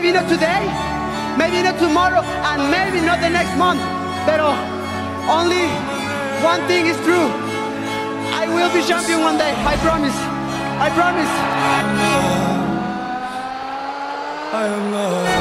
Maybe not today, maybe not tomorrow, and maybe not the next month. But only one thing is true. I will be champion one day. I promise. I promise. I am